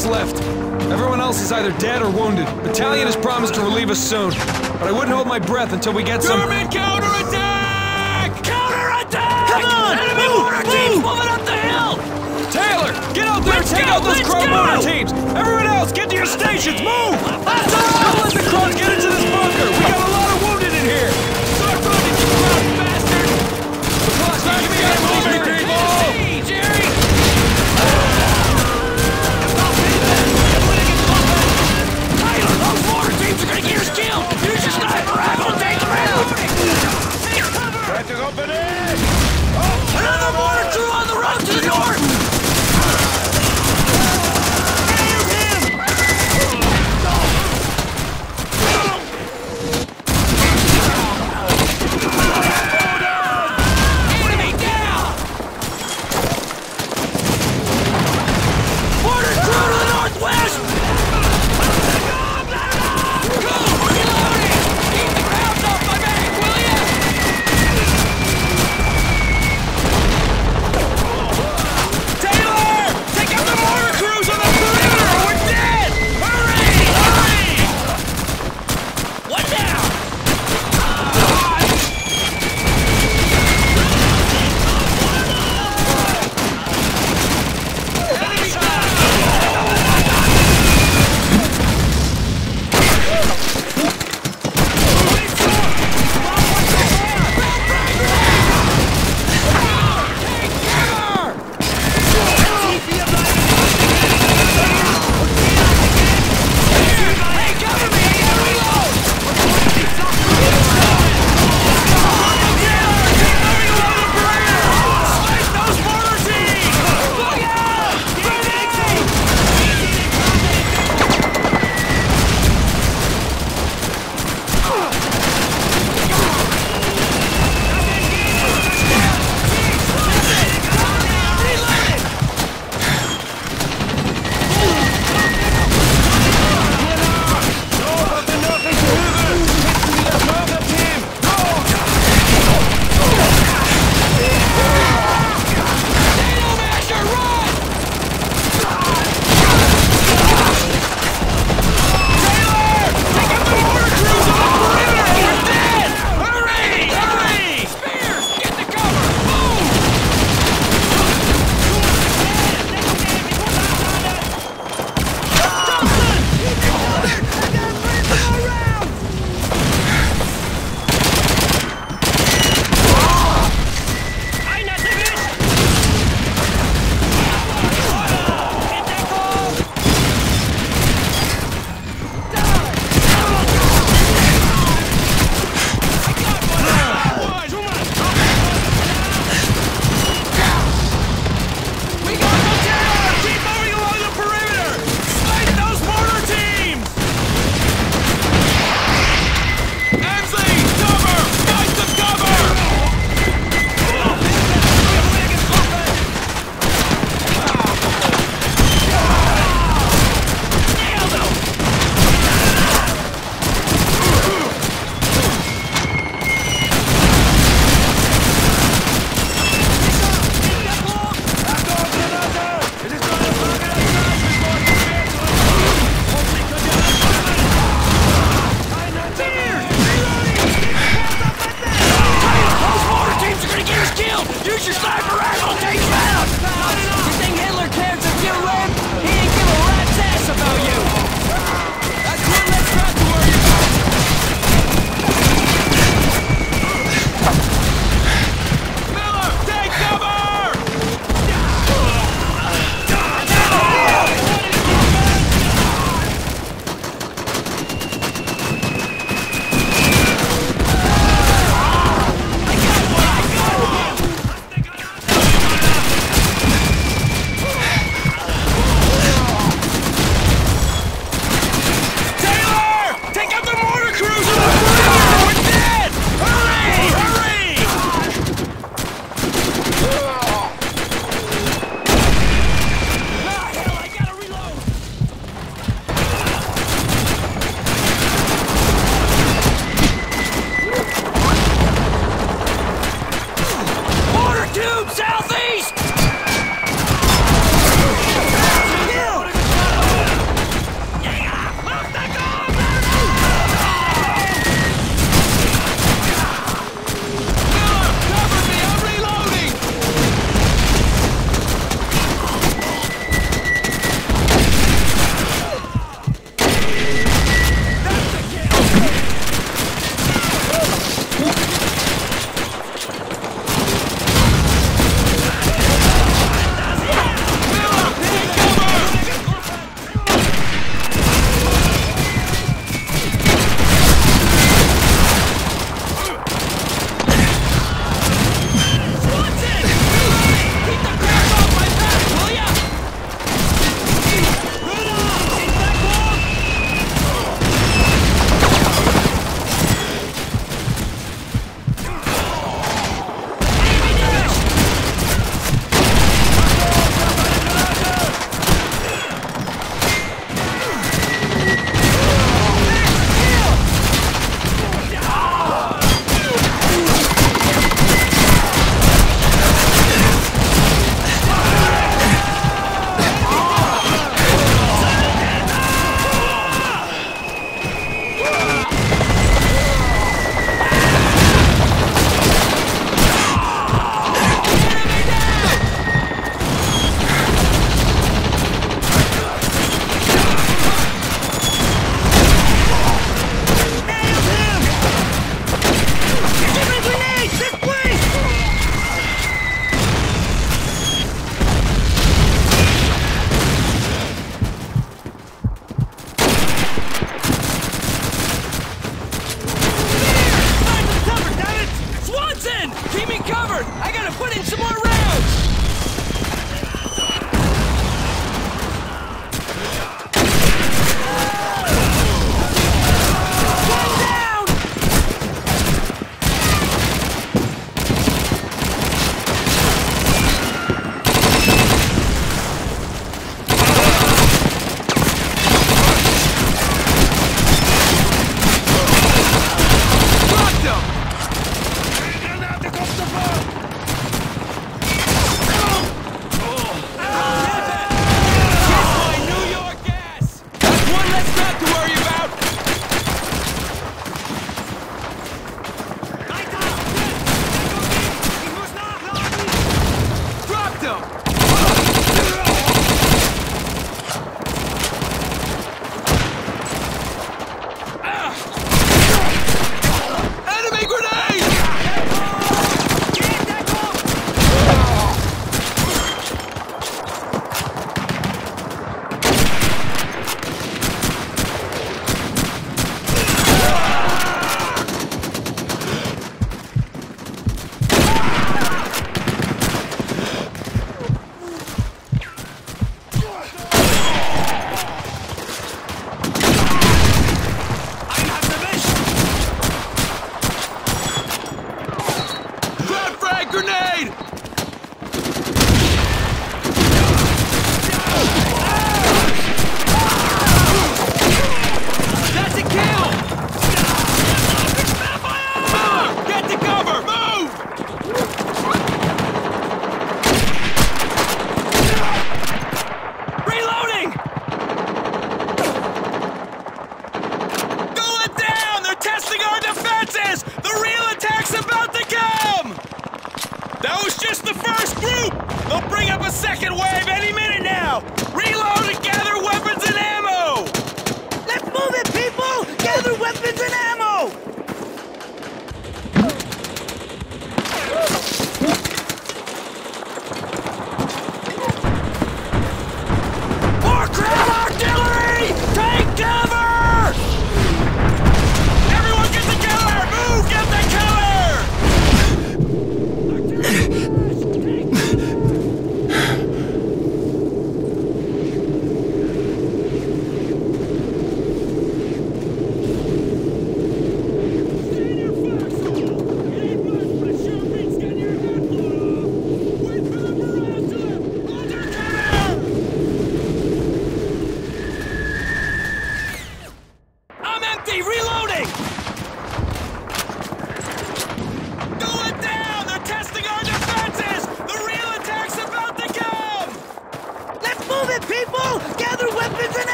left. Everyone else is either dead or wounded. Battalion has promised to relieve us soon, but I wouldn't hold my breath until we get some. German counterattack! Counterattack! Come on! Enemy Move, mortar move! teams moving up the hill! Taylor, get out there Let's and take go, out those Crow go! mortar teams. Everyone else, get to your stations. Move! Don't let the Krauts get into this bunker. We got a lot of wounded in here. Another mortar crew on the road to the north!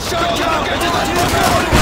上去